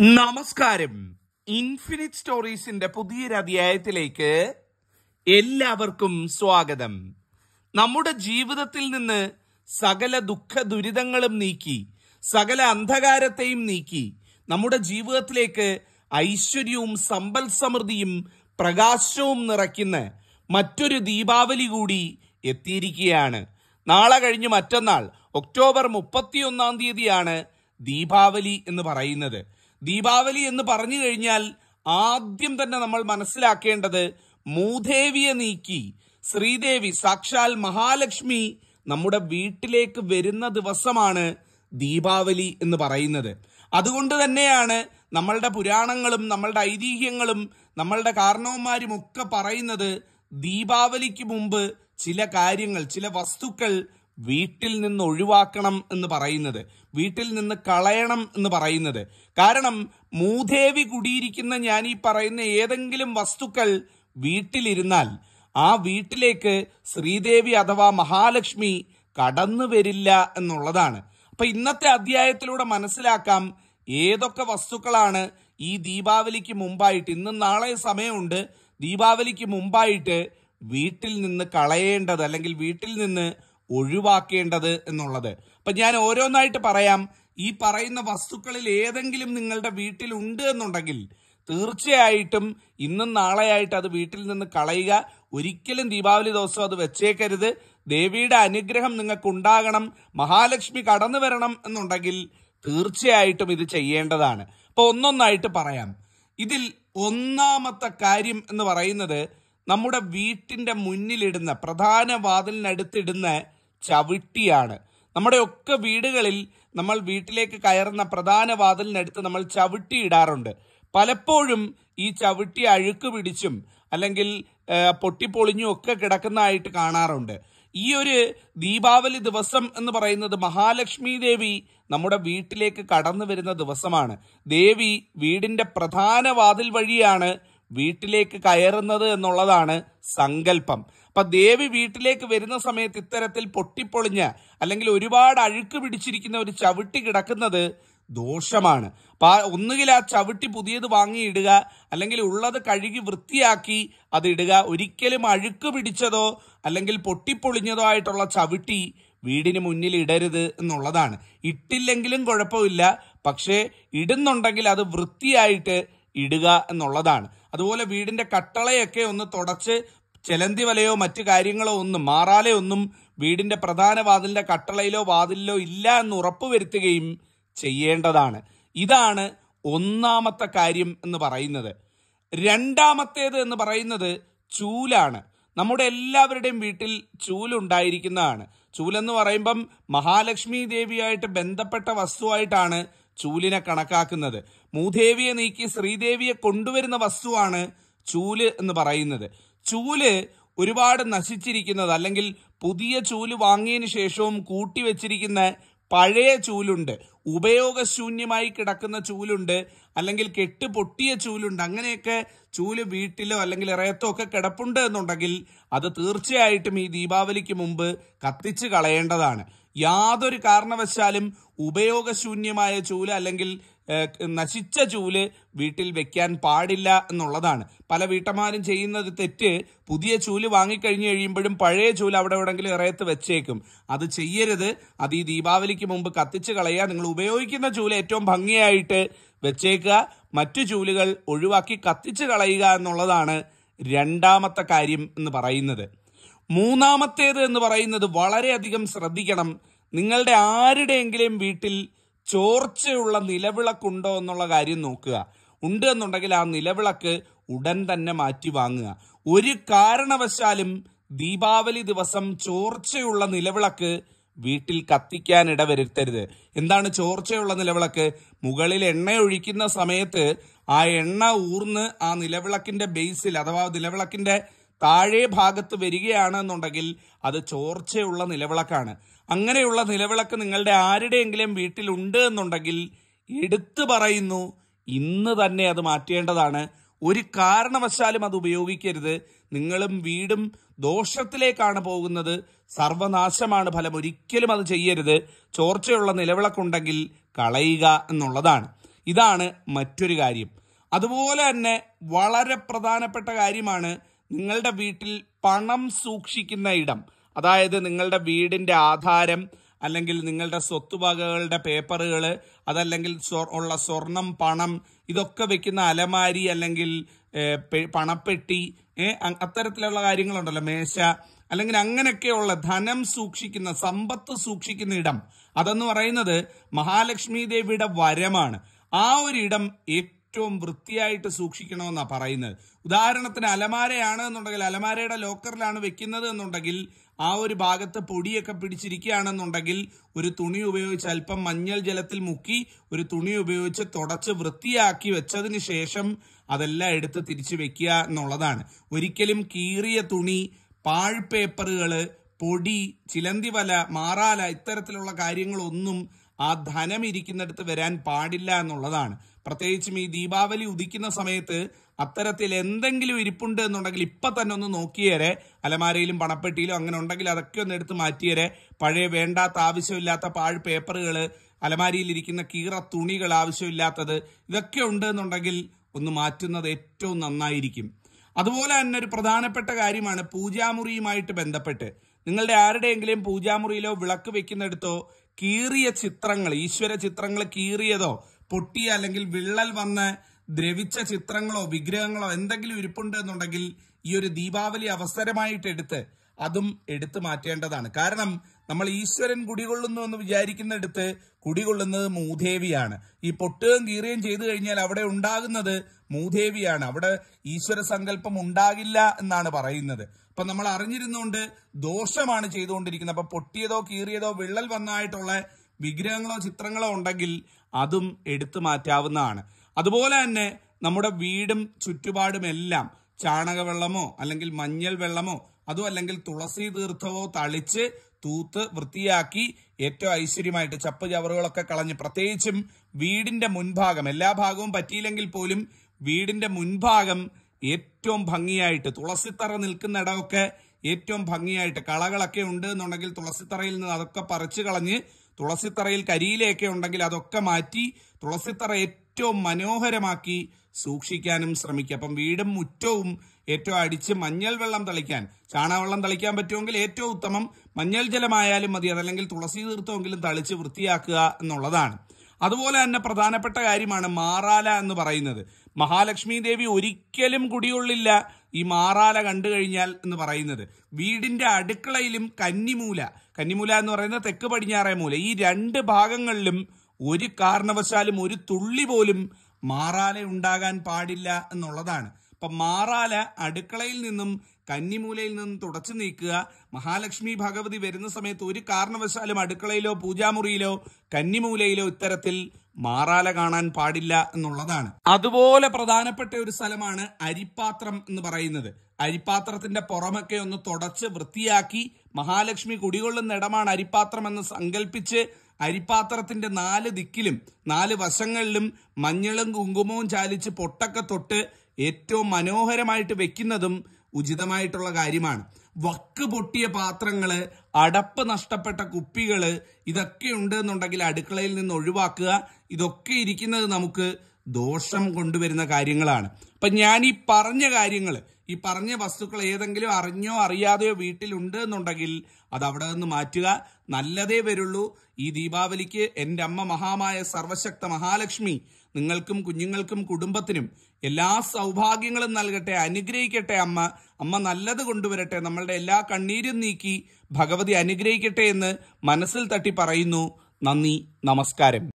നമസ്കാരം. ഇൻഫിനിറ്റ് സ്റ്റോറീസിന്റെ പുതിയൊരു അധ്യായത്തിലേക്ക് എല്ലാവർക്കും സ്വാഗതം. നമ്മുടെ ജീവിതത്തിൽ നിന്ന് സകല ദുഃഖ ദുരിതങ്ങളും നീക്കി സകല അന്ധകാരത്തെയും നീക്കി നമ്മുടെ ജീവിതത്തിലേക്ക് ഐശ്വര്യവും സമ്പൽ സമൃദ്ധിയും പ്രകാശവും നിറയ്ക്കുന്ന മറ്റൊരു ദീപാവലി കൂടി എത്തിയിരിക്കുകയാണ്. നാളെ കഴിഞ്ഞ് മറ്റന്നാൾ ഒക്ടോബർ മുപ്പത്തിയൊന്നാം തീയതിയാണ് ദീപാവലി എന്ന് പറയുന്നത്. ദീപാവലി എന്ന് പറഞ്ഞു കഴിഞ്ഞാൽ ആദ്യം തന്നെ നമ്മൾ മനസ്സിലാക്കേണ്ടത് മൂദേവിയെ നീക്കി ശ്രീദേവി സാക്ഷാൽ മഹാലക്ഷ്മി നമ്മുടെ വീട്ടിലേക്ക് വരുന്ന ദിവസമാണ് ദീപാവലി എന്ന് പറയുന്നത്. അതുകൊണ്ട് തന്നെയാണ് നമ്മളുടെ പുരാണങ്ങളും നമ്മളുടെ ഐതിഹ്യങ്ങളും നമ്മളുടെ കാരണവന്മാരും ഒക്കെ പറയുന്നത് ദീപാവലിക്ക് മുമ്പ് ചില കാര്യങ്ങൾ ചില വസ്തുക്കൾ വീട്ടിൽ നിന്ന് ഒഴിവാക്കണം എന്ന് പറയുന്നത് വീട്ടിൽ നിന്ന് കളയണം എന്ന് പറയുന്നത്. കാരണം മൂദേവി കുടിയിരിക്കുന്ന ഞാൻ ഈ പറയുന്ന ഏതെങ്കിലും വസ്തുക്കൾ വീട്ടിലിരുന്നാൽ ആ വീട്ടിലേക്ക് ശ്രീദേവി അഥവാ മഹാലക്ഷ്മി കടന്നു വരില്ല എന്നുള്ളതാണ്. അപ്പൊ ഇന്നത്തെ അധ്യായത്തിലൂടെ മനസ്സിലാക്കാം ഏതൊക്കെ വസ്തുക്കളാണ് ഈ ദീപാവലിക്ക് മുമ്പായിട്ട് ഇന്നും നാളെ സമയമുണ്ട് ദീപാവലിക്ക് മുമ്പായിട്ട് വീട്ടിൽ നിന്ന് കളയേണ്ടത് അല്ലെങ്കിൽ വീട്ടിൽ നിന്ന് ഒഴിവാക്കേണ്ടത് എന്നുള്ളത്. അപ്പൊ ഞാൻ ഓരോന്നായിട്ട് പറയാം. ഈ പറയുന്ന വസ്തുക്കളിൽ ഏതെങ്കിലും നിങ്ങളുടെ വീട്ടിൽ ഉണ്ട് എന്നുണ്ടെങ്കിൽ തീർച്ചയായിട്ടും ഇന്നും നാളെയായിട്ട് അത് വീട്ടിൽ നിന്ന് കളയുക. ഒരിക്കലും ദീപാവലി ദിവസം അത് വെച്ചേക്കരുത്. ദേവിയുടെ അനുഗ്രഹം നിങ്ങൾക്ക് ഉണ്ടാകണം മഹാലക്ഷ്മി കടന്നു വരണം എന്നുണ്ടെങ്കിൽ തീർച്ചയായിട്ടും ഇത് ചെയ്യേണ്ടതാണ്. അപ്പൊ ഒന്നൊന്നായിട്ട് പറയാം. ഇതിൽ ഒന്നാമത്തെ കാര്യം എന്ന് പറയുന്നത് നമ്മുടെ വീട്ടിന്റെ മുന്നിലിടുന്ന പ്രധാന വാതിലിനടുത്തിടുന്ന ചവിട്ടിയാണ്. നമ്മുടെ ഒക്കെ വീടുകളിൽ നമ്മൾ വീട്ടിലേക്ക് കയറുന്ന പ്രധാന വാതിലിനടുത്ത് നമ്മൾ ചവിട്ടിയിടാറുണ്ട്. പലപ്പോഴും ഈ ചവിട്ടി അഴുക്ക് പിടിച്ചും അല്ലെങ്കിൽ പൊട്ടിപ്പൊളിഞ്ഞും ഒക്കെ കിടക്കുന്നതായിട്ട് കാണാറുണ്ട്. ഈ ഒരു ദീപാവലി ദിവസം എന്ന് പറയുന്നത് മഹാലക്ഷ്മി ദേവി നമ്മുടെ വീട്ടിലേക്ക് കടന്നു വരുന്ന ദിവസമാണ്. ദേവി വീടിന്റെ പ്രധാന വാതിൽ വഴിയാണ് വീട്ടിലേക്ക് കയറുന്നത് എന്നുള്ളതാണ് സങ്കല്പം. അപ്പൊ ദേവി വീട്ടിലേക്ക് വരുന്ന സമയത്ത് ഇത്തരത്തിൽ പൊട്ടിപ്പൊളിഞ്ഞ അല്ലെങ്കിൽ ഒരുപാട് അഴുക്ക് പിടിച്ചിരിക്കുന്ന ഒരു ചവിട്ടി കിടക്കുന്നത് ദോഷമാണ്. അപ്പൊ ഒന്നുകിൽ ആ ചവിട്ടി പുതിയത് വാങ്ങിയിടുക അല്ലെങ്കിൽ ഉള്ളത് കഴുകി വൃത്തിയാക്കി അത് ഇടുക ഒരിക്കലും അഴുക്ക് പിടിച്ചതോ അല്ലെങ്കിൽ പൊട്ടിപ്പൊളിഞ്ഞതോ ആയിട്ടുള്ള ചവിട്ടി വീടിന് മുന്നിൽ ഇടരുത് എന്നുള്ളതാണ്. ഇട്ടില്ലെങ്കിലും കുഴപ്പമില്ല. പക്ഷേ ഇടുന്നുണ്ടെങ്കിൽ അത് വൃത്തിയായിട്ട് ഇടുക എന്നുള്ളതാണ്. അതുപോലെ വീടിന്റെ കട്ടളയൊക്കെ ഒന്ന് തുടച്ച് ചെലന്തി വലയോ മറ്റു കാര്യങ്ങളോ ഒന്നും മാറാലെ ഒന്നും വീടിന്റെ പ്രധാന വാതിലിന്റെ കട്ടളയിലോ വാതിലിലോ ഇല്ല എന്ന് ഉറപ്പുവരുത്തുകയും ചെയ്യേണ്ടതാണ്. ഇതാണ് ഒന്നാമത്തെ കാര്യം എന്ന് പറയുന്നത്. രണ്ടാമത്തേത് എന്ന് പറയുന്നത് ചൂലാണ്. നമ്മുടെ എല്ലാവരുടെയും വീട്ടിൽ ചൂലുണ്ടായിരിക്കുന്നതാണ്. ചൂലെന്ന് പറയുമ്പം മഹാലക്ഷ്മി ദേവിയായിട്ട് ബന്ധപ്പെട്ട വസ്തുവായിട്ടാണ് ചൂലിനെ കണക്കാക്കുന്നത്. മൂദേവിയെ നീക്കി ശ്രീദേവിയെ കൊണ്ടുവരുന്ന വസ്തുവാണ് ചൂൽ എന്ന് പറയുന്നത്. ചൂൽ ഒരുപാട് നശിച്ചിരിക്കുന്നത് അല്ലെങ്കിൽ പുതിയ ചൂൽ വാങ്ങിയതിന് ശേഷവും കൂട്ടിവെച്ചിരിക്കുന്ന പഴയ ചൂലുണ്ട്. ഉപയോഗശൂന്യമായി കിടക്കുന്ന ചൂലുണ്ട് അല്ലെങ്കിൽ കെട്ട് പൊട്ടിയ ചൂലുണ്ട്. അങ്ങനെയൊക്കെ ചൂൽ വീട്ടിലോ അല്ലെങ്കിൽ ഇറയത്തോ ഒക്കെ കിടപ്പുണ്ട് എന്നുണ്ടെങ്കിൽ അത് തീർച്ചയായിട്ടും ഈ ദീപാവലിക്ക് മുമ്പ് കത്തിച്ച് കളയേണ്ടതാണ്. യാതൊരു കാരണവശാലും ഉപയോഗശൂന്യമായ ചൂൽ അല്ലെങ്കിൽ നശിച്ച ചൂൽ വീട്ടിൽ വെക്കാൻ പാടില്ല എന്നുള്ളതാണ്. പല വീട്ടമാരും ചെയ്യുന്നത് തെറ്റ്. പുതിയ ചൂൽ വാങ്ങിക്കഴിഞ്ഞു കഴിയുമ്പോഴും പഴയ ചൂൽ അവിടെ എവിടെങ്കിലും ഇറയത്ത് വെച്ചേക്കും. അത് ചെയ്യരുത്. അത് ഈ ദീപാവലിക്ക് മുമ്പ് കത്തിച്ച് കളയുക നിങ്ങൾ ഉപയോഗിക്കുന്ന ചൂൽ ഏറ്റവും ഭംഗിയായിട്ട് വെച്ചേക്കുക. മറ്റു ചൂലുകൾ ഒഴിവാക്കി കത്തിച്ച് കളയുക എന്നുള്ളതാണ് രണ്ടാമത്തെ കാര്യം എന്ന് പറയുന്നത്. മൂന്നാമത്തേത് എന്ന് പറയുന്നത് വളരെയധികം ശ്രദ്ധിക്കണം. നിങ്ങളുടെ ആരുടെയെങ്കിലും വീട്ടിൽ ചോർച്ചയുള്ള നിലവിളക്കുണ്ടോ എന്നുള്ള കാര്യം നോക്കുക. ഉണ്ട് എന്നുണ്ടെങ്കിൽ ആ നിലവിളക്ക് ഉടൻ തന്നെ മാറ്റി വാങ്ങുക. ഒരു കാരണവശാലും ദീപാവലി ദിവസം ചോർച്ചയുള്ള നിലവിളക്ക് വീട്ടിൽ കത്തിക്കാൻ ഇടവരുത്തരുത്. എന്താണ് ചോർച്ചയുള്ള നിലവിളക്ക്? മുകളിൽ എണ്ണ ഒഴിക്കുന്ന സമയത്ത് ആ എണ്ണ ഊർന്ന് ആ നിലവിളക്കിന്റെ ബേസിൽ അഥവാ നിലവിളക്കിന്റെ താഴെ ഭാഗത്ത് വരികയാണെന്നുണ്ടെങ്കിൽ അത് ചോർച്ചയുള്ള നിലവിളക്കാണ്. അങ്ങനെയുള്ള നിലവിളക്ക് നിങ്ങളുടെ ആരുടെയെങ്കിലും വീട്ടിലുണ്ട് എന്നുണ്ടെങ്കിൽ എടുത്തു പറയുന്നു. ഇന്ന് തന്നെ അത് മാറ്റേണ്ടതാണ്. ഒരു കാരണവശാലും അത് ഉപയോഗിക്കരുത്. നിങ്ങളും വീടും ദോഷത്തിലേക്കാണ് പോകുന്നത്. സർവനാശമാണ് ഫലം. ഒരിക്കലും അത് ചെയ്യരുത്. ചോർച്ചയുള്ള നിലവിളക്കുണ്ടെങ്കിൽ കളയുക എന്നുള്ളതാണ്. ഇതാണ് മറ്റൊരു കാര്യം. അതുപോലെ തന്നെ വളരെ പ്രധാനപ്പെട്ട കാര്യമാണ് നിങ്ങളുടെ വീട്ടിൽ പണം സൂക്ഷിക്കുന്ന ഇടം അതായത് നിങ്ങളുടെ വീടിന്റെ ആധാരം അല്ലെങ്കിൽ നിങ്ങളുടെ സ്വത്തുവകകളുടെ പേപ്പറുകൾ അതല്ലെങ്കിൽ ഉള്ള സ്വർണം പണം ഇതൊക്കെ വെക്കുന്ന അലമാരി അല്ലെങ്കിൽ പണപ്പെട്ടി അത്തരത്തിലുള്ള കാര്യങ്ങളുണ്ടല്ലോ മേശ അല്ലെങ്കിൽ അങ്ങനെയൊക്കെയുള്ള ധനം സൂക്ഷിക്കുന്ന സമ്പത്ത് സൂക്ഷിക്കുന്ന ഇടം. അതെന്ന് പറയുന്നത് മഹാലക്ഷ്മി ദേവിയുടെ വരമാണ്. ആ ഒരു ഇടം ഏറ്റവും വൃത്തിയായിട്ട് സൂക്ഷിക്കണമെന്നാണ് പറയുന്നത്. ഉദാഹരണത്തിന് അലമാരയാണ് എന്നുണ്ടെങ്കിൽ അലമാരയുടെ ലോക്കറിലാണ് വെക്കുന്നത് എന്നുണ്ടെങ്കിൽ ആ ഒരു ഭാഗത്ത് പൊടിയൊക്കെ പിടിച്ചിരിക്കുകയാണെന്നുണ്ടെങ്കിൽ ഒരു തുണി ഉപയോഗിച്ച് അല്പം മഞ്ഞൾ ജലത്തിൽ മുക്കി ഒരു തുണി ഉപയോഗിച്ച് തുടച്ച് വൃത്തിയാക്കി വെച്ചതിന് ശേഷം അതെല്ലാം എടുത്ത് തിരിച്ചു വെക്കുക എന്നുള്ളതാണ്. ഒരിക്കലും കീറിയ തുണി പാഴ്പേപ്പറുകൾ പൊടി ചിലന്തി വല മാറാല ഇത്തരത്തിലുള്ള കാര്യങ്ങളൊന്നും ആ ധനം ഇരിക്കുന്നിടത്ത് വരാൻ പാടില്ല എന്നുള്ളതാണ്. പ്രത്യേകിച്ചും ഈ ദീപാവലി ഉദിക്കുന്ന സമയത്ത് അത്തരത്തിൽ എന്തെങ്കിലും ഇരിപ്പുണ്ട് എന്നുണ്ടെങ്കിൽ ഇപ്പൊ തന്നെ ഒന്ന് നോക്കിയേരെ. അലമാരയിലും പണപ്പെട്ടിയിലും അങ്ങനെ ഉണ്ടെങ്കിൽ അതൊക്കെ ഒന്ന് എടുത്ത് മാറ്റിയേരെ. പഴയ വേണ്ടാത്ത ആവശ്യമില്ലാത്ത പാഴ് പേപ്പറുകൾ അലമാരിയിൽ ഇരിക്കുന്ന കീറ തുണികൾ ആവശ്യമില്ലാത്തത് ഇതൊക്കെ ഉണ്ട് എന്നുണ്ടെങ്കിൽ ഒന്ന് മാറ്റുന്നത് ഏറ്റവും നന്നായിരിക്കും. അതുപോലെ തന്നെ ഒരു പ്രധാനപ്പെട്ട കാര്യമാണ് പൂജാമുറിയുമായിട്ട് ബന്ധപ്പെട്ട്. നിങ്ങളുടെ ആരുടെയെങ്കിലും പൂജാമുറിയിലോ വിളക്ക് വെക്കുന്നിടത്തോ കീറിയ ചിത്രങ്ങൾ ഈശ്വര ചിത്രങ്ങൾ കീറിയതോ പൊട്ടിയ അല്ലെങ്കിൽ വിള്ളൽ വന്ന് ദ്രവിച്ച ചിത്രങ്ങളോ വിഗ്രഹങ്ങളോ എന്തെങ്കിലും ഇരിപ്പുണ്ട് എന്നുണ്ടെങ്കിൽ ഈ ഒരു ദീപാവലി അവസരമായിട്ട് എടുത്ത് അതും എടുത്തു മാറ്റേണ്ടതാണ്. കാരണം നമ്മൾ ഈശ്വരൻ കുടികൊള്ളുന്നു എന്ന് വിചാരിക്കുന്നിടത്ത് കുടികൊള്ളുന്നത് മൂദേവിയാണ്. ഈ പൊട്ടുകയും കീറുകയും ചെയ്തു കഴിഞ്ഞാൽ അവിടെ ഉണ്ടാകുന്നത് മൂദേവിയാണ്. അവിടെ ഈശ്വര സങ്കല്പം ഉണ്ടാകില്ല എന്നാണ് പറയുന്നത്. അപ്പൊ നമ്മൾ അറിഞ്ഞിരുന്നുകൊണ്ട് ദോഷമാണ് ചെയ്തുകൊണ്ടിരിക്കുന്നത്. അപ്പൊ പൊട്ടിയതോ കീറിയതോ വിള്ളൽ വന്നായിട്ടുള്ള വിഗ്രഹങ്ങളോ ചിത്രങ്ങളോ ഉണ്ടെങ്കിൽ അതും എടുത്തു മാറ്റാവുന്നതാണ്. അതുപോലെ തന്നെ നമ്മുടെ വീടും ചുറ്റുപാടും എല്ലാം ചാണകവെള്ളമോ അല്ലെങ്കിൽ മഞ്ഞൾ വെള്ളമോ അതും അല്ലെങ്കിൽ തുളസി തീർത്ഥമോ തളിച്ച് തൂത്ത് വൃത്തിയാക്കി ഏറ്റവും ഐശ്വര്യമായിട്ട് ചപ്പ് ചവറുകളൊക്കെ കളഞ്ഞ് പ്രത്യേകിച്ചും വീടിന്റെ മുൻഭാഗം എല്ലാ ഭാഗവും പറ്റിയില്ലെങ്കിൽ പോലും വീടിന്റെ മുൻഭാഗം ഏറ്റവും ഭംഗിയായിട്ട് തുളസിത്തറ നിൽക്കുന്ന ഇടമൊക്കെ ഏറ്റവും ഭംഗിയായിട്ട് കളകളൊക്കെ ഉണ്ട് എന്നുണ്ടെങ്കിൽ തുളസിത്തറയിൽ നിന്ന് അതൊക്കെ പറിച്ചു കളഞ്ഞ് തുളസിത്തറയിൽ കരിയിലയൊക്കെ ഉണ്ടെങ്കിൽ അതൊക്കെ മാറ്റി തുളസിത്തറ ഏറ്റവും മനോഹരമാക്കി സൂക്ഷിക്കാനും ശ്രമിക്കുക. അപ്പം വീടും മുറ്റവും ഏറ്റവും അടിച്ച് മഞ്ഞൾ വെള്ളം തളിക്കാൻ ചാണകവെള്ളം തളിക്കാൻ പറ്റുമെങ്കിൽ ഏറ്റവും ഉത്തമം മഞ്ഞൾ ജലമായാലും മതി. അതല്ലെങ്കിൽ തുളസി തീർത്ഥമെങ്കിലും തളിച്ച് വൃത്തിയാക്കുക എന്നുള്ളതാണ്. അതുപോലെ തന്നെ പ്രധാനപ്പെട്ട കാര്യമാണ് മാറാല എന്ന് പറയുന്നത്. മഹാലക്ഷ്മി ദേവി ഒരിക്കലും കുടികൊള്ളില്ല. ഈ മാറാല കണ്ടു കഴിഞ്ഞാൽ എന്ന് പറയുന്നത്. വീടിന്റെ അടുക്കളയിലും കന്നിമൂല. കന്നിമൂല എന്ന് പറയുന്ന തെക്ക് പടിഞ്ഞാറേ മൂല. ഈ രണ്ട് ഭാഗങ്ങളിലും ഒരു കാരണവശാലും ഒരു തുള്ളി പോലും മാറാല ഉണ്ടാകാൻ പാടില്ല എന്നുള്ളതാണ്. അപ്പൊ മാറാല അടുക്കളയിൽ നിന്നും കന്നിമൂലയിൽ നിന്നും തുടച്ചു നീക്കുക. മഹാലക്ഷ്മി ഭഗവതി വരുന്ന സമയത്ത് ഒരു കാരണവശാലും അടുക്കളയിലോ പൂജാമുറിയിലോ കന്നിമൂലയിലോ ഇത്തരത്തിൽ മാറാല കാണാൻ പാടില്ല എന്നുള്ളതാണ്. അതുപോലെ പ്രധാനപ്പെട്ട ഒരു സ്ഥലമാണ് അരിപ്പാത്രം എന്ന് പറയുന്നത്. അരിപ്പാത്രത്തിന്റെ പുറമൊക്കെ ഒന്ന് തുടച്ച് വൃത്തിയാക്കി മഹാലക്ഷ്മി കുടികൊള്ളുന്ന ഇടമാണ് അരിപ്പാത്രം എന്ന് സങ്കല്പിച്ച് അരിപ്പാത്രത്തിന്റെ നാല് ദിക്കിലും നാല് വശങ്ങളിലും മഞ്ഞളും കുങ്കുമവും ചാലിച്ച് പൊട്ടൊക്കെ തൊട്ട് ഏറ്റവും മനോഹരമായിട്ട് വെക്കുന്നതും ഉചിതമായിട്ടുള്ള കാര്യമാണ്. വക്ക് പൊട്ടിയ പാത്രങ്ങൾ അടപ്പ് നഷ്ടപ്പെട്ട കുപ്പികൾ ഇതൊക്കെ ഉണ്ട് എന്നുണ്ടെങ്കിൽ അടുക്കളയിൽ നിന്ന് ഒഴിവാക്കുക. ഇതൊക്കെ ഇരിക്കുന്നത് നമുക്ക് ദോഷം കൊണ്ടുവരുന്ന കാര്യങ്ങളാണ്. അപ്പൊ ഞാൻ ഈ പറഞ്ഞ കാര്യങ്ങൾ ഈ പറഞ്ഞ വസ്തുക്കൾ ഏതെങ്കിലും അറിഞ്ഞോ അറിയാതെയോ വീട്ടിലുണ്ട് എന്നുണ്ടെങ്കിൽ അത് അവിടെ നിന്ന് മാറ്റുക. നല്ലതേ വരുള്ളൂ. ഈ ദീപാവലിക്ക് എന്റെ അമ്മ മഹാമായ സർവശക്ത മഹാലക്ഷ്മി നിങ്ങൾക്കും കുഞ്ഞുങ്ങൾക്കും കുടുംബത്തിനും എല്ലാ സൗഭാഗ്യങ്ങളും നൽകട്ടെ അനുഗ്രഹിക്കട്ടെ അമ്മ. അമ്മ നല്ലത് കൊണ്ടുവരട്ടെ. നമ്മളുടെ എല്ലാ കണ്ണീരും നീക്കി ഭഗവതി അനുഗ്രഹിക്കട്ടെ എന്ന് മനസ്സിൽ തട്ടി പറയുന്നു. നന്ദി നമസ്കാരം.